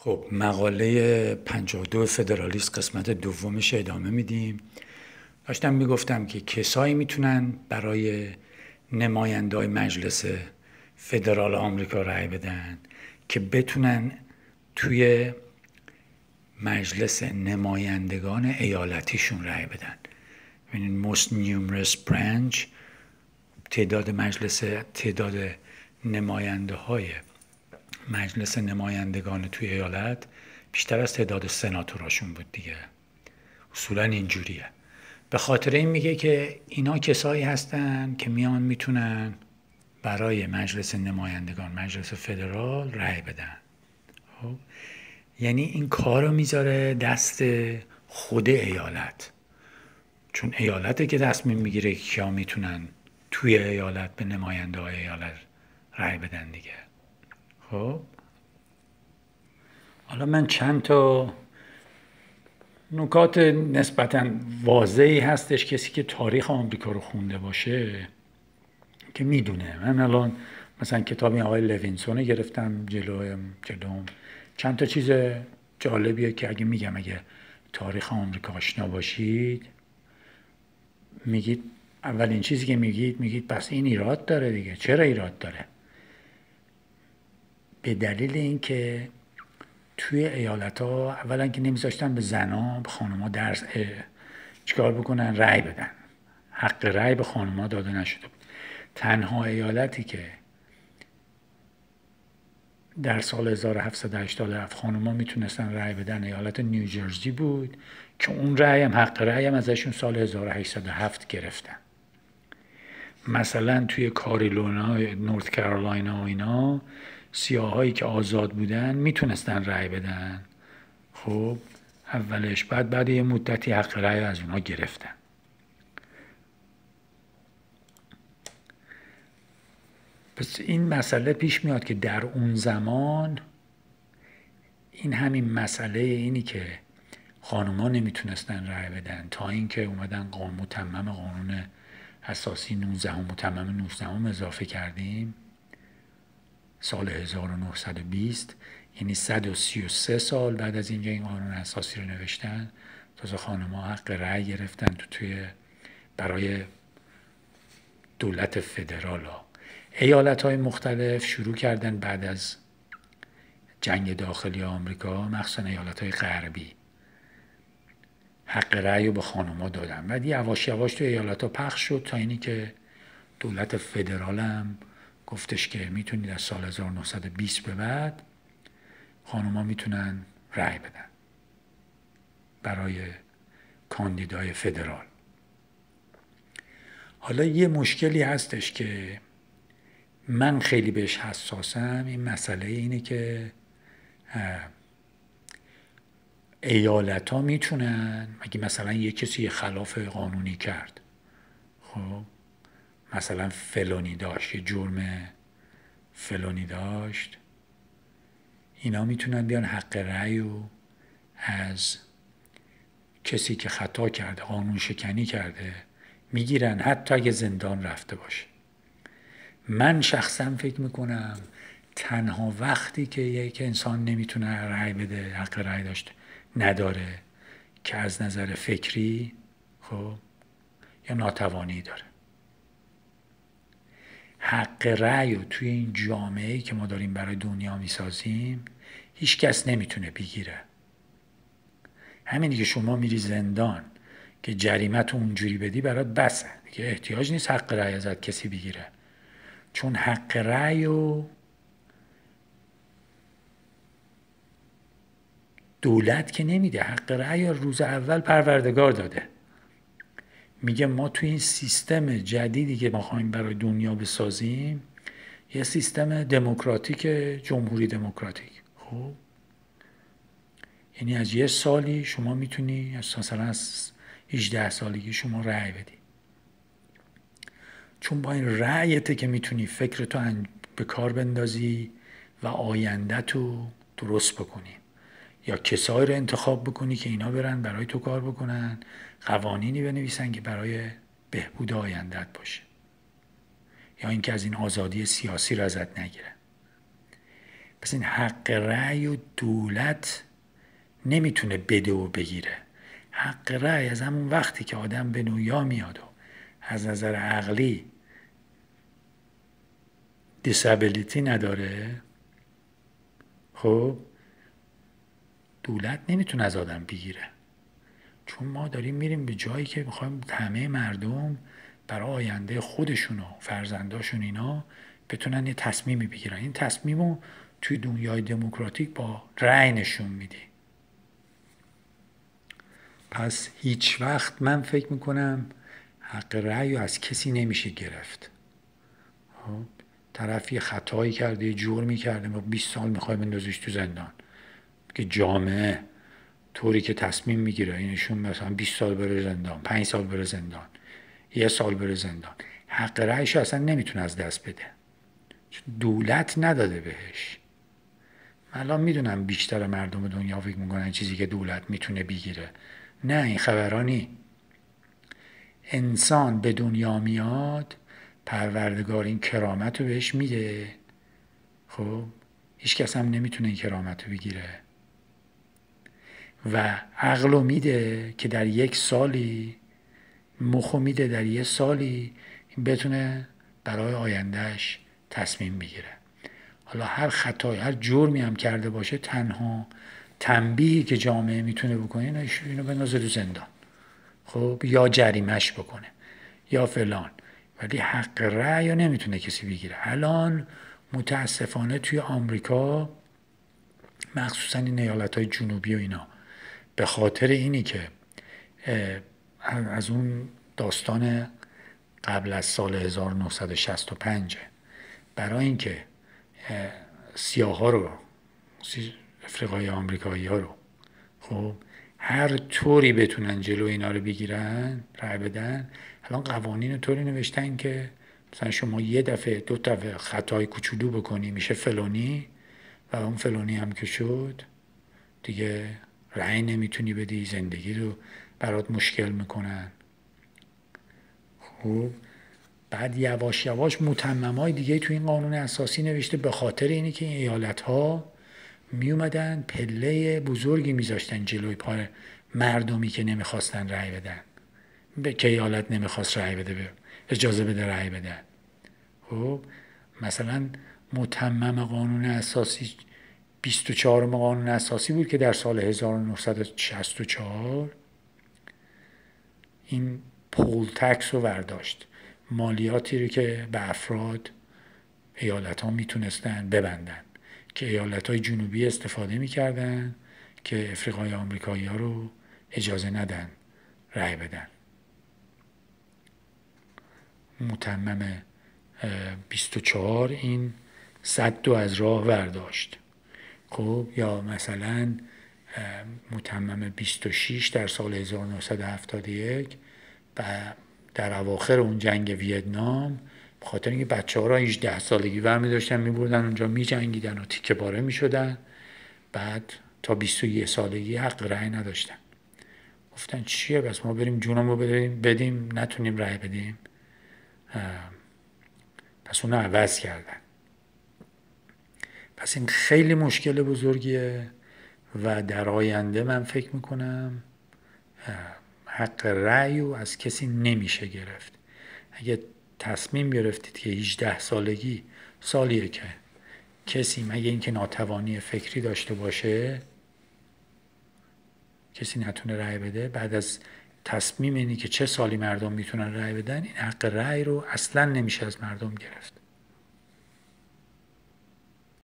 خب مقاله 52 فدرالیست قسمت دومش ادامه میدیم. داشتم می‌گفتم که کسایی می‌تونن برای نمایندای مجلس فدرال آمریکا رأی بدن که بتونن توی مجلس نمایندگان ایالتیشون رأی بدن. ببینید most numerous branch تعداد مجلس تعداد نماینده های مجلس نمایندگان توی ایالت بیشتر از تعداد سناتوراشون بود دیگه. اصولا اینجوریه. به خاطر این میگه که اینا کسایی هستن که میان می‌تونن برای مجلس نمایندگان مجلس فدرال رأی بدن. خب؟ یعنی این کار رو می‌ذاره دست خود ایالت. چون ایالته که تصمیم می‌گیره کیا می‌تونن توی ایالت به نماینده های ایالت رأی بدن دیگه. خب. حالا من چند تا نکات نسبتا واضحی هستش کسی که تاریخ آمریکا رو خونده باشه که می‌دونه. من الان مثلا کتاب آقای لوینسون گرفتم جلویم جلوم چند تا چیز جالبیه که اگه میگم اگه تاریخ آمریکا آشنا باشید میگید اولین چیزی که میگید میگید پس این ایراد داره دیگه. چرا ایراد داره؟ به دلیل اینکه توی ایالت ها اولا که نمیذاشتن به زنا به خانمها درس چیکار بکنن؟ رأی بدن. حق رأی به خانمها داده نشده بود. تنها ایالتی که در سال 1787 خانمها می‌تونستن رأی بدن ایالت نیوجرسی بود که اون رأی هم حق رأی هم ازشون سال 1807 گرفتن. مثلا توی کاریلونا نورت کرولاینا و اینا سیاهایی که آزاد بودن می‌تونستن رأی بدن. خب اولش بعد بعد یه مدتی حق رأی از اونها گرفتن. پس این مسئله پیش میاد که در اون زمان این همین مسئله اینی که خانوما نمی‌تونستن رأی بدن. تا اینکه اومدن قانون متمم قانون اساسی 19 و متمم 19 اضافه کردیم. سال 1920 یعنی 133 سال بعد از اینکه این قانون اساسی رو نوشتن تازه خانم‌ها حق رأی گرفتن تو توی برای دولت فدرال ها. ایالت های مختلف شروع کردن بعد از جنگ داخلی آمریکا مخصوصا ایالت های غربی حق رأی رو به خانم‌ها دادن بعد یواش یواش تو ایالت ها پخش شد تا اینی که دولت فدرال هم گفتش که می‌تونید از سال 1920 به بعد خانوما می‌تونن رأی بدن برای کاندیدای فدرال. حالا یه مشکلی هستش که من خیلی بهش حساسم این مسئله اینه که ایالت ها می‌تونن مگه مثلا یه کسی خلاف قانونی کرد؟ خب؟ مثلا فلانی داشت یه جرم فلانی داشت اینا می‌تونن بیان حق رأی و از کسی که خطا کرده قانون شکنی کرده می‌گیرن حتی اگه زندان رفته باشه. من شخصا فکر می‌کنم تنها وقتی که یک انسان نمی‌تونه رأی بده حق رأی داشته نداره که از نظر فکری خب یا ناتوانی داره. حق رأی و توی این جامعه که ما داریم برای دنیا می‌سازیم هیچ کس نمی‌تونه بگیره. همینی که شما میری زندان که جریمت اونجوری بدی برات بسه. دیگه احتیاج نیست حق رأی ازت کسی بگیره. چون حق رأی و دولت که نمیده حق رأی روز اول پروردگار داده. میگه ما توی این سیستم جدیدی که ما خواهیم برای دنیا بسازیم یه سیستم دموکراتیک جمهوری دموکراتیک. خب؟ یعنی از یه سالی شما می‌تونی مثلا از 18 سالگی شما رأی بدی. چون با این رأیته که می‌تونی فکرتو به کار بندازی و آینده تو درست بکنی. یا کسایی رو انتخاب بکنی که اینا برن برای تو کار بکنن. قوانینی بنویسن که برای بهبود آیندت باشه. یا اینکه از این آزادی سیاسی را ازت نگیرن. پس این حق رأی و دولت نمی‌تونه بده و بگیره. حق رأی از همون وقتی که آدم به نویا میاد و از نظر عقلی دیسابیلیتی نداره خب دولت نمی‌تونه از آدم بگیره. چون ما داریم میریم به جایی که می‌خوایم همه مردم برای آینده خودشون و فرزنداشون اینا بتونن یه تصمیمی بگیرن. این تصمیم رو توی دنیای دموکراتیک با رأی نشون میدی. پس هیچ وقت من فکر می‌کنم حق رأی از کسی نمیشه گرفت. خب، طرفی خطایی کرده جرمی کرده ما 20 سال می‌خوای بندازیش تو زندان. که جامعه طوری که تصمیم می‌گیره. اینشون مثلا 20 سال بره زندان 5 سال بره زندان یه سال بره زندان. حق رأیش اصلا نمی‌تونه از دست بده. دولت نداده بهش. من الان می‌دونم بیشتر مردم دنیا فکر می‌کنن چیزی که دولت می‌تونه بگیره. نه این خبرانی. انسان به دنیا میاد پروردگار این کرامت رو بهش میده. خب هیچ کس هم نمی‌تونه این کرامت رو بگیره. و عقل رو میده که در یک سالی مخو میده در یک سالی بتونه برای آیندهش تصمیم بگیره. حالا هر خطای هر جرمی هم کرده باشه تنها تنبیهی که جامعه می‌تونه بکنه اینو بندازه تو زندان. خب یا جریمش بکنه یا فلان. ولی حق رأی نمی‌تونه کسی بگیره. الان متاسفانه توی آمریکا مخصوصا این ایالت های جنوبی و اینا به خاطر اینی که از اون داستان قبل از سال 1965 برای اینکه سیاه ها رو افریقای آمریکایی ها رو خب هر طوری بتونن جلو اینا رو بگیرن رای بدن الان قوانین طوری نوشتن که مثلا شما یه دفعه دو دفعه خطای کوچولو بکنی میشه فلانی و اون فلانی هم که شد دیگه رأی نمی‌تونی بدی زندگی رو برات مشکل می‌کنن. خب بعد یواش یواش متمم های دیگه تو این قانون اساسی نوشته به خاطر اینی که این ایالت ها می اومدن پله بزرگی میذاشتن جلوی پای مردمی که نمی‌خواستن رأی بدن. به که ایالت نمی‌خواست رأی بده اجازه بده رأی بدن. خب مثلا متمم قانون اساسی 24 قانون اساسی بود که در سال 1964 این پول تکس رو برداشت. مالیاتی رو که به افراد ایالت ها می‌تونستن ببندن که ایالت های جنوبی استفاده می‌کردن که افریقای آمریکایی ها رو اجازه ندن رأی بدن. متمم 24 این صد دو از راه برداشت. خب یا مثلا متمم 26 در سال 1971 و در اواخر اون جنگ ویتنام خاطر اینکه بچه ها را 18 سالگی برمی داشتن می بردن اونجا می جنگیدن و تیکه پاره می شدن بعد تا 21 سالگی حق رأی نداشتن. گفتن چیه؟ بس ما بریم جونم رو بدیم, بدیم. نتونیم رأی بدیم. پس اون عوض کردن. پس این خیلی مشکل بزرگیه و در آینده من فکر می‌کنم حق رأی رو از کسی نمیشه گرفت. اگه تصمیم گرفتید که 18 سالگی سالیه که کسی مگه اینکه ناتوانی فکری داشته باشه کسی نتونه رأی بده بعد از تصمیم اینی که چه سالی مردم می‌تونن رأی بدن این حق رأی رو اصلا نمیشه از مردم گرفت.